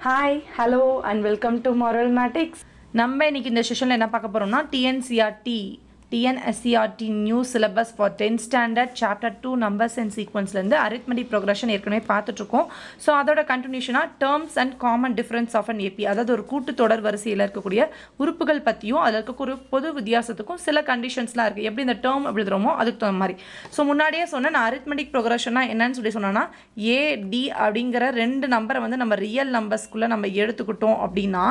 Hi hello and welcome to Maral Matics நம்ம இன்னைக்கு இந்த செஷனில் என்ன பார்க்க போகிறோம்னா TNCRT TNSCRT new syllabus for tenth standard chapter two numbers and சீக்வன்ஸ்லேருந்து arithmetic progression ஏற்கனவே பார்த்துட்ருக்கோம். ஸோ அதோட கண்டினியூஷனாக terms and common difference of an AP அதாவது ஒரு கூட்டுத்தொடர் வரிசையில் இருக்கக்கூடிய உறுப்புகள் பற்றியும் அதில் இருக்கக்கூடிய பொது வித்தியாசத்துக்கும் சில கண்டிஷன்ஸ்லாம் இருக்குது எப்படி இந்த டேர்ம் எழுதுகிறோமோ அதுக்கு தகுந்த மாதிரி. ஸோ முன்னாடியே சொன்னேன் நான் அரித்மெட்டிக் ப்ரோக்ரஷனா என்னன்னு சொல்லி சொன்னேன்னா ஏ டி அப்படிங்கிற ரெண்டு நம்பரை வந்து நம்ம ரியல் நம்பர்ஸ்க்குள்ளே நம்ம எடுத்துக்கிட்டோம் அப்படின்னா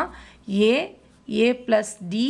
a a plus d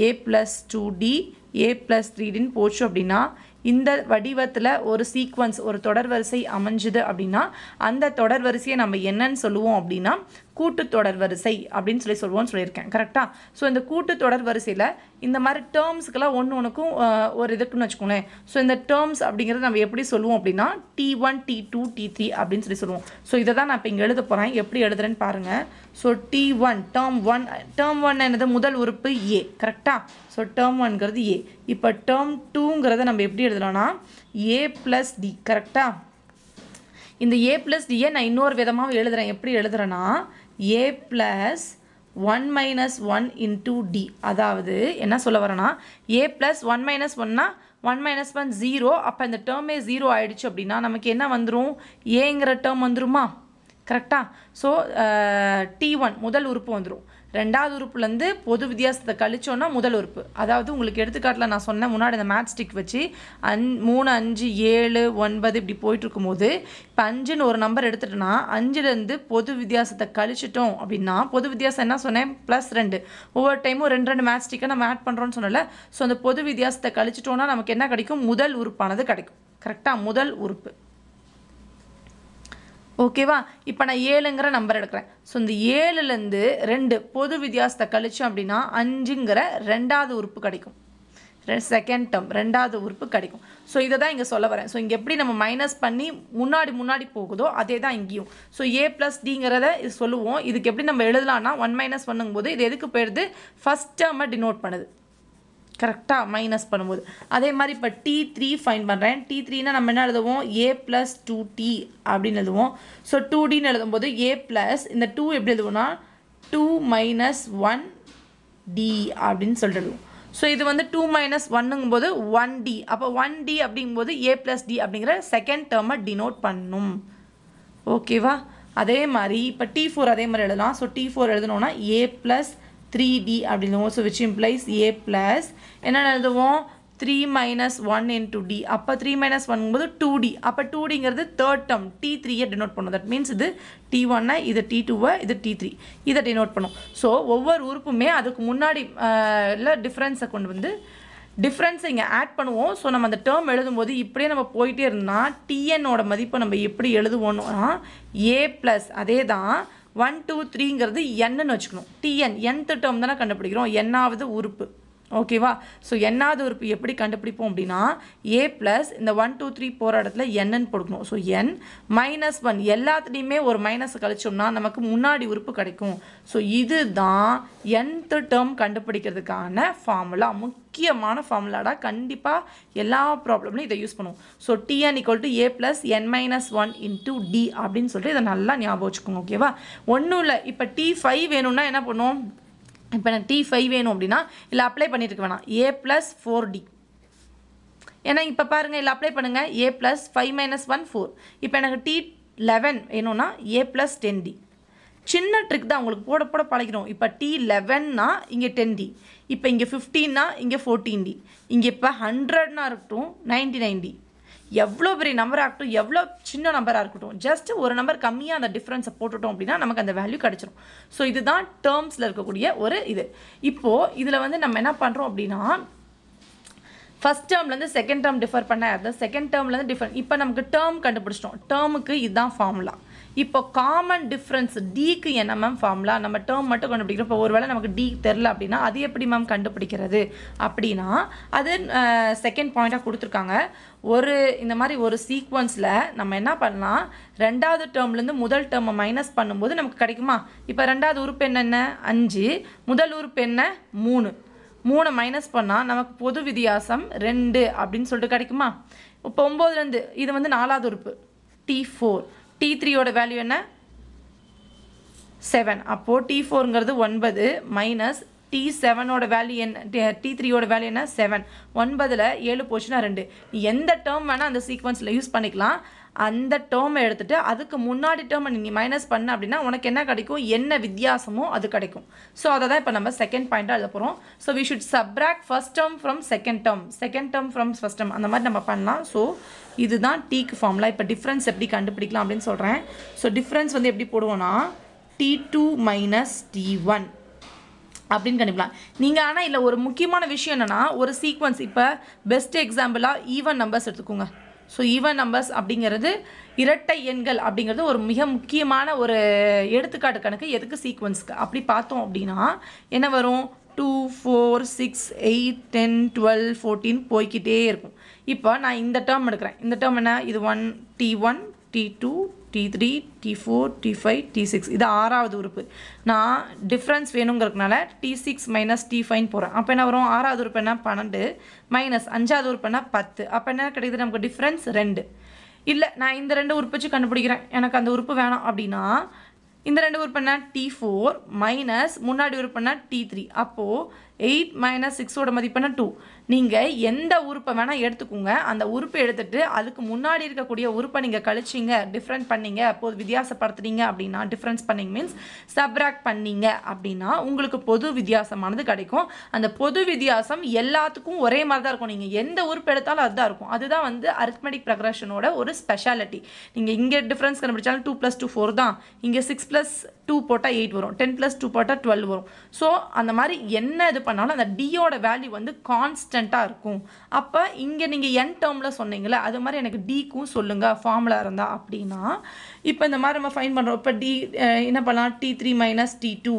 a plus two d a plus த்ரீடின்னு போச்சு அப்படின்னா இந்த வடிவத்தில் ஒரு சீக்வன்ஸ் ஒரு தொடர் வரிசை அமைஞ்சுது அப்படின்னா அந்த தொடர் வரிசையை நம்ம என்னன்னு சொல்லுவோம் அப்படின்னா கூட்டு தொடர் வரிசை அப்படின்னு சொல்லி சொல்லுவோம்னு சொல்லியிருக்கேன் கரெக்டாக ஸோ இந்த கூட்டு தொடர் வரிசையில் இந்த மாதிரி டேர்ம்ஸ்க்கெல்லாம் ஒன்று ஒன்றுக்கும் ஒரு இதுக்குன்னு வச்சுக்கோங்களேன். ஸோ இந்த டேர்ம்ஸ் அப்படிங்கிறது நம்ம எப்படி சொல்லுவோம் அப்படின்னா t one t two t three அப்படின்னு சொல்லி சொல்லுவோம். ஸோ இதை தான் நான் இப்போ இங்கே எழுத போகிறேன் எப்படி எழுதுறேன்னு பாருங்கள் so t one term one term one என்னது? முதல் உறுப்பு ஏ கரெக்டாக ஸோ டேர்ம் ஒன்ங்கிறது ஏ இப்போ டேர்ம் டூங்கிறத நம்ம எப்படி எழுதலாம்னா ஏ ப்ளஸ் டி கரெக்டாக இந்த ஏ ப்ளஸ் டியை நான் இன்னொரு விதமாக எழுதுகிறேன் எப்படி எழுதுகிறேன்னா a plus one minus one into d அதாவது என்ன சொல்ல வரேன்னா ஏ ப்ளஸ் ஒன் மைனஸ் ஒன்னா ஒன் மைனஸ் ஒன் ஜீரோ அப்போ இந்த டேர்மே ஜீரோ ஆகிடுச்சு அப்படின்னா நமக்கு என்ன வந்துடும் ஏங்கிற டேர்ம் வந்துருமா? கரெக்டாக ஸோ டி ஒன் முதல் உறுப்பு வந்துடும் ரெண்டாவது உறுப்புலேருந்து பொது வித்தியாசத்தை கழிச்சோன்னா முதல் உறுப்பு. அதாவது உங்களுக்கு எடுத்துக்காட்டில் நான் சொன்னேன் முன்னாடி இந்த மேட் ஸ்டிக் வச்சு அஞ் மூணு அஞ்சு ஏழு ஒன்பது இப்படி போயிட்டுருக்கும்போது இப்போ அஞ்சுன்னு ஒரு நம்பர் எடுத்துட்டோன்னா அஞ்சுலேருந்து பொது வித்தியாசத்தை கழிச்சிட்டோம் அப்படின்னா பொது வித்தியாசம் என்ன சொன்னேன்? ப்ளஸ் ரெண்டு. ஒவ்வொரு டைமும் ரெண்டு ரெண்டு மேட் ஸ்டிக்கை நம்ம ஆட் பண்ணுறோன்னு சொன்னல ஸோ அந்த பொது வித்தியாசத்தை கழிச்சிட்டோன்னா நமக்கு என்ன கிடைக்கும்? முதல் உறுப்பானது கிடைக்கும். கரெக்டாக முதல் உறுப்பு. ஓகேவா இப்போ நான் ஏழுங்கிற நம்பர் எடுக்கிறேன். ஸோ இந்த ஏழுலேருந்து ரெண்டு பொது வித்தியாசத்தை கழிச்சோம் அப்படின்னா அஞ்சுங்கிற ரெண்டாவது உறுப்பு கிடைக்கும். செகண்ட் டேர்ம் ரெண்டாவது உறுப்பு கிடைக்கும். ஸோ இதை தான் இங்கே சொல்ல வரேன். ஸோ இங்கே எப்படி நம்ம மைனஸ் பண்ணி முன்னாடி முன்னாடி போகுதோ அதே தான் இங்கேயும். ஸோ ஏ ப்ளஸ் டிங்கிறத இது சொல்லுவோம். இதுக்கு எப்படி நம்ம எழுதலாம்னா ஒன் மைனஸ் பண்ணும்போது இது எதுக்கு போயிடுது? ஃபஸ்ட் டேர்மை டினோட் பண்ணுது. கரெக்டாக மைனஸ் பண்ணும்போது. அதே மாதிரி இப்போ டி த்ரீ ஃபைன் பண்ணுறேன் டி த்ரீனா நம்ம என்ன எழுதுவோம்? ஏ ப்ளஸ் டூ டி அப்படின்னு எழுதுவோம். ஸோ டூ டின்னு எழுதும்போது ஏ ப்ளஸ் இந்த டூ எப்படி எழுதுவோம்னா? டூ மைனஸ் ஒன் டி அப்படின்னு சொல்லிட்டு எழுதுவோம். ஸோ இது வந்து டூ மைனஸ் ஒன்னுங்கும்போது ஒன் டி அப்போ ஒன் டி அப்படிங்கும்போது ஏ ப்ளஸ் டி அப்படிங்கிற செகண்ட் டேர்மை டினோட் பண்ணும். ஓகேவா அதே மாதிரி இப்போ டி ஃபோர் அதே மாதிரி எழுதலாம். ஸோ டி ஃபோர் எழுதணும்னா ஏ ப்ளஸ் த்ரீ டி அப்படின்னு so which implies a plus என்ன எழுதுவோம்? Three minus one into d அப்போ த்ரீ மைனஸ் ஒன்னும்போது டூ டி அப்போ டூ டிங்கிறது தேர்ட் டேர்ம் டி த்ரீயை டினோட் பண்ணும். தட் மீன்ஸ் இது டி ஒன்னை இது டி டூவை இது டி த்ரீ இதை டினோட் பண்ணும். ஸோ ஒவ்வொரு உறுப்புமே அதுக்கு முன்னாடி இல்லை டிஃப்ரென்ஸை கொண்டு வந்து டிஃப்ரென்ஸை இங்கே ஆட் பண்ணுவோம். ஸோ நம்ம அந்த டேர்ம் எழுதும்போது இப்படியே நம்ம போயிட்டே இருந்தால் டிஎன்னோட மதிப்பை நம்ம எப்படி எழுதுவோம்னா ஏ ப்ளஸ் அதே தான் ஒன் டூ த்ரீங்கிறது என்னன்னு வச்சுக்கணும். டிஎன் nth டேர்ம் தானே கண்டுபிடிக்கிறோம். என்னாவது உறுப்பு. ஓகேவா? ஸோ என்னாவது உறுப்பு எப்படி கண்டுபிடிப்போம் அப்படின்னா ஏ ப்ளஸ் இந்த ஒன் டூ த்ரீ போகிற இடத்துல என்னன்னு கொடுக்கணும் ஸோ என் மைனஸ் ஒன் எல்லாத்துலேயுமே ஒரு மைனஸ் கழிச்சோம்னா நமக்கு முன்னாடி உறுப்பு கிடைக்கும். ஸோ இதுதான் nth டேர்ம் கண்டுபிடிக்கிறதுக்கான ஃபார்முலா முக்கியமான ஃபார்முலாடா கண்டிப்பாக எல்லா ப்ராப்ளம்லையும் இதை யூஸ் பண்ணுவோம் so t n equal to a plus n minus one into d அப்படின்னு சொல்லிட்டு இதை நல்லா ஞாபகம் வச்சுக்கோங்க ஓகேவா ஒன்றும் இல்லை. இப்போ டி ஃபைவ் வேணும்னா என்ன பண்ணுவோம் இப்போ எனக்கு டி ஃபைவ் வேணும் அப்படின்னா இல்லை அப்ளை பண்ணிட்டு வேணாம். ஏ ப்ளஸ் ஃபோர் டி ஏன்னா இப்போ பாருங்கள் இல்லை அப்ளை பண்ணுங்கள் a plus five minus one four இப்போ எனக்கு டி லெவன் வேணும்னா ஏ ப்ளஸ் டென் டி சின்ன ட்ரிக் தான் உங்களுக்கு போட போட பழகிறோம் இப்போ டி லெவன்னா இங்கே டென் டி இப்போ இங்கே ஃபிஃப்டீன்னா இங்கே ஃபோர்டீன் டி இங்கே இப்போ ஹண்ட்ரட்னா இருக்கட்டும் நைன்டி நைன் டி எவ்வளோ பெரிய நம்பராக இருக்கட்டும் எவ்வளோ சின்ன நம்பராக இருக்கட்டும் ஜஸ்ட் ஒரு நம்பர் கம்மியாக அந்த டிஃப்ரென்ஸை போட்டுட்டோம் அப்படின்னா நமக்கு அந்த வேல்யூ கிடச்சிரும். ஸோ இதுதான் டேர்ம்ஸில் இருக்கக்கூடிய ஒரு இது. இப்போது இதில் வந்து நம்ம என்ன பண்ணுறோம் அப்படின்னா ஃபஸ்ட் டேர்ம்லேருந்து செகண்ட் டேர்ம் டிஃபர் பண்ண அந்த செகண்ட் டேர்ம்லேருந்து டிஃபர் இப்போ நமக்கு டேர்ம் கண்டுபிடிச்சிட்டோம். டேர்முக்கு இதுதான் ஃபார்முலா இப்போ காமன் டிஃப்ரென்ஸ் டிக்கு என்ன மேம் ஃபார்முலா நம்ம டேர்ம் மட்டும் கண்டுபிடிக்கிறோம். இப்போ ஒருவேளை நமக்கு டி தெரில அப்படின்னா அது எப்படி மேம் கண்டுபிடிக்கிறது? அப்படின்னா அது செகண்ட் பாயிண்ட்டாக கொடுத்துருக்காங்க. ஒரு இந்த மாதிரி ஒரு சீக்வன்ஸில் நம்ம என்ன பண்ணலாம்? ரெண்டாவது டேர்ம்லேருந்து முதல் டேர்மை மைனஸ் பண்ணும்போது நமக்கு கிடைக்குமா? இப்போ ரெண்டாவது உறுப்பு என்னென்ன அஞ்சு. முதல் உறுப்பு என்ன? மூணு. மூணை மைனஸ் பண்ணால் நமக்கு பொது வித்தியாசம் ரெண்டு அப்படின்னு சொல்லிட்டு கிடைக்குமா? இப்போ ஒம்போதுலேருந்து இது வந்து நாலாவது உறுப்பு. டி ஃபோர் டி த்ரீயோட வேல்யூ என்ன? செவன் அப்போது டி ஃபோருங்கிறது ஒன்பது மைனஸ் டி செவனோட வேல்யூ என்ன? டி த்ரீயோட வேல்யூ என்ன? செவன் ஒன்பதில் ஏழு போச்சுன்னா ரெண்டு. நீ எந்த டேர்ம் வேணால் அந்த சீக்வன்ஸில் யூஸ் பண்ணிக்கலாம். அந்த டேர்மை எடுத்துகிட்டு அதுக்கு முன்னாடி டேர்மை நீ மைனஸ் பண்ண அப்படின்னா உனக்கு என்ன கிடைக்கும்? என்ன வித்தியாசமோ அது கிடைக்கும். ஸோ அதை தான் இப்போ நம்ம செகண்ட் பாயிண்ட்டாக எழுத போகிறோம் so we should subtract first term from second term second term from first term அந்த மாதிரி நம்ம பண்ணலாம். ஸோ இதுதான் டீக்கு ஃபார்முலா இப்போ டிஃப்ரென்ஸ் எப்படி கண்டுபிடிக்கலாம் அப்படின்னு சொல்கிறேன் ஸோ டிஃப்ரென்ஸ் வந்து எப்படி போடுவோன்னா t two minus t one அப்படின்னு கண்டுபிடிக்கலாம். நீங்கள் ஆனால் இல்லை ஒரு முக்கியமான விஷயம் என்னென்னா ஒரு சீக்வன்ஸ் இப்போ பெஸ்ட் எக்ஸாம்பிளாக ஈவன் நம்பர்ஸ் எடுத்துக்கோங்க. ஸோ ஈவன் நம்பர்ஸ் அப்படிங்கிறது இரட்டை எண்கள் அப்படிங்கிறது ஒரு மிக முக்கியமான ஒரு எடுத்துக்காட்டு கணக்கு. எதுக்கு சீக்வன்ஸ்க்கு அப்படி பார்த்தோம் அப்படின்னா என்ன வரும்? Two four six eight ten twelve fourteen போய்க்கிட்டே இருக்கும். இப்போ நான் இந்த டேர்ம் எடுக்கிறேன். இந்த டேர்ம் என்ன? இது one t one t two t three t four t five t six இது ஆறாவது உறுப்பு. நான் difference வேணுங்கிறதுனால t six minus t five போகிறேன் அப்போ என்ன வரும்? ஆறாவது உறுப்பு என்ன? பன்னெண்டு மைனஸ் அஞ்சாவது உறுப்பு என்ன? பத்து. அப்போ என்ன கிடைக்குது? நமக்கு டிஃப்ரென்ஸ் ரெண்டு. இல்லை நான் இந்த ரெண்டு உறுப்பு வச்சு கண்டுபிடிக்கிறேன். எனக்கு அந்த உறுப்பு வேணாம் அப்படின்னா இந்த ரெண்டு உறுப்பு என்ன? டி ஃபோர் மைனஸ் முன்னாடி உறுப்பு என்ன? டி த்ரீ அப்போது எயிட் மைனஸ் சிக்ஸோட மதிப்பு என்ன? டூ நீங்கள் எந்த உறுப்பை வேணால் எடுத்துக்கோங்க. அந்த உறுப்பை எடுத்துகிட்டு அதுக்கு முன்னாடி இருக்கக்கூடிய உறுப்பை நீங்கள் கழிச்சிங்க டிஃப்ரெண்ட் பண்ணீங்க பொது வித்தியாசப்படுத்துனீங்க அப்படின்னா டிஃப்ரென்ஸ் பண்ணீங்க மீன்ஸ் சப்ராக்ட் பண்ணீங்க அப்படின்னா உங்களுக்கு பொது வித்தியாசமானது கிடைக்கும். அந்த பொது வித்தியாசம் எல்லாத்துக்கும் ஒரே மாதிரி தான் இருக்கும். நீங்கள் எந்த உறுப்பு எடுத்தாலும் அதுதான் இருக்கும். அதுதான் வந்து அரித்மெட்டிக் ப்ரக்ரஷனோட ஒரு ஸ்பெஷாலிட்டி நீங்கள் இங்கே டிஃப்ரென்ஸ் கண்டுபிடிச்சாலும் டூ ப்ளஸ் டூ ஃபோர் தான். இங்கே சிக்ஸ் ப்ளஸ் டூ போட்டால் எயிட் வரும். டென் ப்ளஸ் டூ போட்டால் டுவெல் வரும். ஸோ அந்த மாதிரி என்ன இது பண்ணாலும் அந்த டியோட வேல்யூ வந்து கான்ஸ்டன்ட் கான்ஸ்டண்ட்டாக இருக்கும். அப்போ இங்கே நீங்கள் என் டேர்மில் சொன்னீங்களே அது மாதிரி எனக்கு டிக்கும் சொல்லுங்கள் ஃபார்முலா இருந்தால் அப்படின்னா இப்போ இந்த மாதிரி நம்ம ஃபைன் பண்ணுறோம் இப்போ டி என்ன பண்ணலாம்? T three minus t two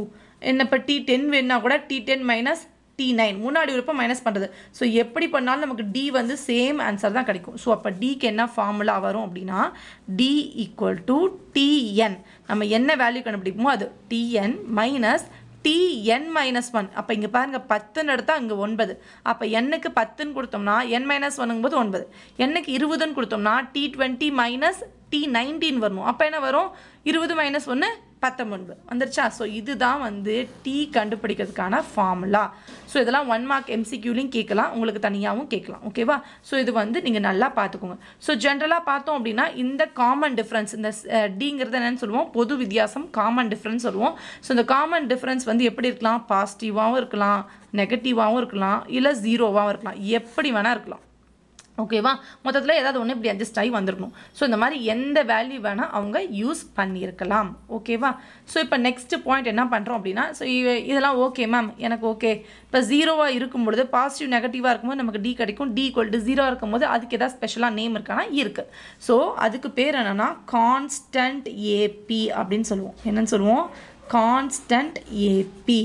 என்ன இப்போ டி டென் வேணுன்னா கூட t ten minus t nine முன்னாடி உறுப்பை மைனஸ் பண்ணுறது ஸோ எப்படி பண்ணாலும் நமக்கு டி வந்து சேம் ஆன்சர் தான் கிடைக்கும். ஸோ அப்போ டிக்கு என்ன ஃபார்முலா வரும் அப்படின்னா டி ஈக்குவல் டு டிஎன் நம்ம என்ன வேல்யூ கண்டுபிடிப்போமோ அது t n minus t n minus one அப்போ இங்கே பாருங்கள் பத்துன்னு எடுத்தால் இங்கே ஒன்பது. அப்போ எண்ணுக்கு பத்துன்னு கொடுத்தோம்னா என் மைனஸ் ஒன்னுங்கும்போது ஒன்பது. எண்ணுக்கு இருபதுன்னு கொடுத்தோம்னா t twenty minus t nineteen வரணும் அப்போ என்ன வரும்? இருபது மைனஸ் ஒன்று பத்தொன்பது. வந்துருச்சா? ஸோ இதுதான் வந்து டி கண்டுபிடிக்கிறதுக்கான ஃபார்முலா ஸோ இதெல்லாம் ஒன் மார்க் எம்சிக்யூலையும் கேட்கலாம். உங்களுக்கு தனியாகவும் கேட்கலாம். ஓகேவா ஸோ இது வந்து நீங்கள் நல்லா பார்த்துக்கோங்க. ஸோ ஜென்ரலாக பார்த்தோம் அப்படின்னா இந்த காமன் டிஃப்ரென்ஸ் இந்த டிங்கிறது என்னென்னு சொல்லுவோம். பொது வித்தியாசம் காமன் டிஃப்ரென்ஸ் சொல்லுவோம். ஸோ இந்த காமன் டிஃப்ரென்ஸ் வந்து எப்படி இருக்கலாம்? பாசிட்டிவாகவும் இருக்கலாம் நெகட்டிவாகவும் இருக்கலாம் இல்லை ஜீரோவாகவும் இருக்கலாம். எப்படி வேணால் இருக்கலாம். ஓகேவா மொத்தத்தில் ஏதாவது ஒன்று இப்படி அட்ஜஸ்ட் ஆகி வந்துடணும் ஸோ இந்த மாதிரி எந்த வேல்யூ வேணால் அவங்க யூஸ் பண்ணியிருக்கலாம். ஓகேவா ஸோ இப்போ நெக்ஸ்ட் பாயிண்ட் என்ன பண்ணுறோம் அப்படின்னா ஸோ இதெல்லாம் ஓகே மேம் எனக்கு ஓகே இப்போ ஜீரோவாக இருக்கும் பொழுது பாசிட்டிவ் நெகட்டிவாக இருக்கும்போது நமக்கு டி கிடைக்கும். டி ஈக்குவல் டு ஜீரோ இருக்கும்போது அதுக்கு ஏதாவது ஸ்பெஷலாக நேம் இருக்கானா? இருக்குது ஸோ அதுக்கு பேர் என்னென்னா கான்ஸ்டன்ட் ஏபி அப்படின்னு சொல்லுவோம். என்னன்னு சொல்லுவோம்? கான்ஸ்டன்ட் ஏபி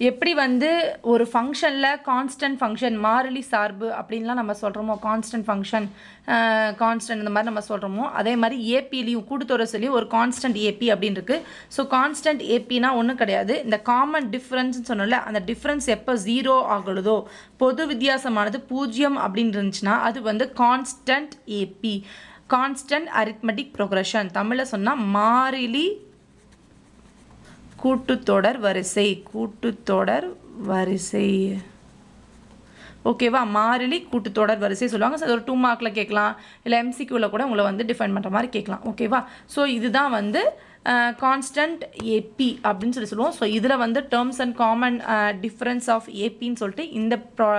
எப்படி வந்து ஒரு ஃபங்க்ஷனில் கான்ஸ்டன்ட் ஃபங்க்ஷன் மாறிலி சார்பு அப்படின்லாம் நம்ம சொல்கிறோமோ கான்ஸ்டன்ட் ஃபங்க்ஷன் கான்ஸ்டன்ட் இந்த மாதிரி நம்ம சொல்கிறோமோ அதே மாதிரி ஏபிலையும் கூட்டுத்தொரசுலையும் ஒரு கான்ஸ்டன்ட் ஏபி அப்படின்னு இருக்குது ஸோ கான்ஸ்டன்ட் ஏபினா ஒன்றும் கிடையாது. இந்த காமன் டிஃப்ரென்ஸ்னு சொன்னோம்ல அந்த டிஃப்ரென்ஸ் எப்போ ஜீரோ ஆகுதோ பொது வித்தியாசமானது பூஜ்ஜியம் அப்படின்னு இருந்துச்சுன்னா அது வந்து constant AP constant arithmetic progression தமிழில் சொன்னால் மாறிலி கூட்டுத்தொடர் வரிசை கூட்டுத்தொடர் வரிசை. ஓகேவா மாறிலி கூட்டுத்தொடர் வரிசை சொல்லுவாங்க. ஸோ ஒரு டூ மார்க்கில் கேட்கலாம். இல்லை எம்சிக்யூவில் கூட உங்களை வந்து டிஃபைன் பண்ணுற மாதிரி கேட்கலாம். ஓகேவா ஸோ இதுதான் வந்து கான்ஸ்டன்ட் ஏபி அப்படின்னு சொல்லி சொல்லுவோம். ஸோ இதில் வந்து terms and common difference of ஏபின்னு சொல்லிட்டு இந்த ப்ரா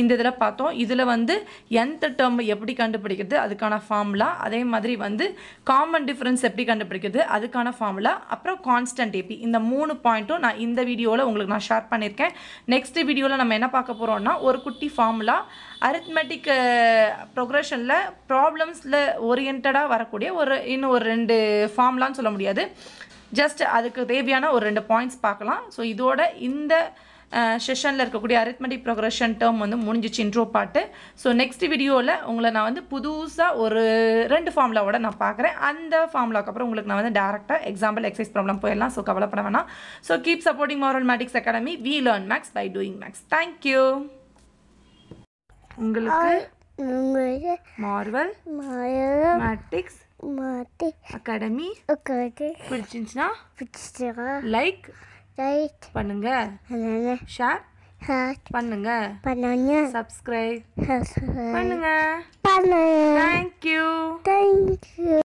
இந்த இதில் பார்த்தோம். இதில் வந்து எந்த டேர்ம் எப்படி கண்டுபிடிக்கிறது? அதுக்கான ஃபார்முலா அதே மாதிரி வந்து காமன் டிஃப்ரென்ஸ் எப்படி கண்டுபிடிக்கிறது? அதுக்கான ஃபார்முலா அப்புறம் கான்ஸ்டன்ட் ஏபி இந்த மூணு பாயிண்ட்டும் நான் இந்த வீடியோவில் உங்களுக்கு நான் ஷேர் பண்ணியிருக்கேன். நெக்ஸ்ட் வீடியோவில் நம்ம என்ன பார்க்க போகிறோம்னா ஒரு குட்டி ஃபார்முலா அரித்மெட்டிக் ப்ரொக்ரெஷனில் ப்ராப்ளம்ஸில் ஓரியன்டாக வரக்கூடிய ஒரு இன்னும் ஒரு ரெண்டு ஃபார்முலான்னு சொல்ல முடியாது. ஜஸ்ட் அதுக்கு தேவையான ஒரு ரெண்டு பாயிண்ட்ஸ் பார்க்கலாம். ஸோ இதோட இந்த செஷனில் இருக்கக்கூடிய அரித்மெட்டிக் ப்ரோக்ரஷன் டேர்ம் வந்து முடிஞ்சிச்சு இன்ட்ரோ பாட்டு. ஸோ நெக்ஸ்ட் வீடியோவில் உங்களை நான் வந்து புதுசாக ஒரு ரெண்டு ஃபார்முலாவோட நான் பார்க்குறேன். அந்த ஃபார்முலாக்கு அப்புறம் உங்களுக்கு நான் வந்து டேரெக்டாக எக்ஸாம்பிள் எக்ஸசைஸ் ப்ராப்ளம் போயிடலாம். ஸோ கவலைப்பட வேணாம். So keep supporting Maral Matics academy we learn maths by doing maths thank you உங்களுக்கு உங்களுக்கு மார்வல் மேட்டிக்ஸ் மாட்டி அகாடமி உட்காந்து பிடிச்சிருந்துச்சுன்னா பிடிச்சிருக்கா லைக் ரைட் பண்ணுங்க ஷேர் பண்ணுங்க பண்ணாங்க சப்ஸ்கிரைப் பண்ணுங்க பண்ணுங்க பண்ணுங்க தேங்க்யூ தேங்க்யூ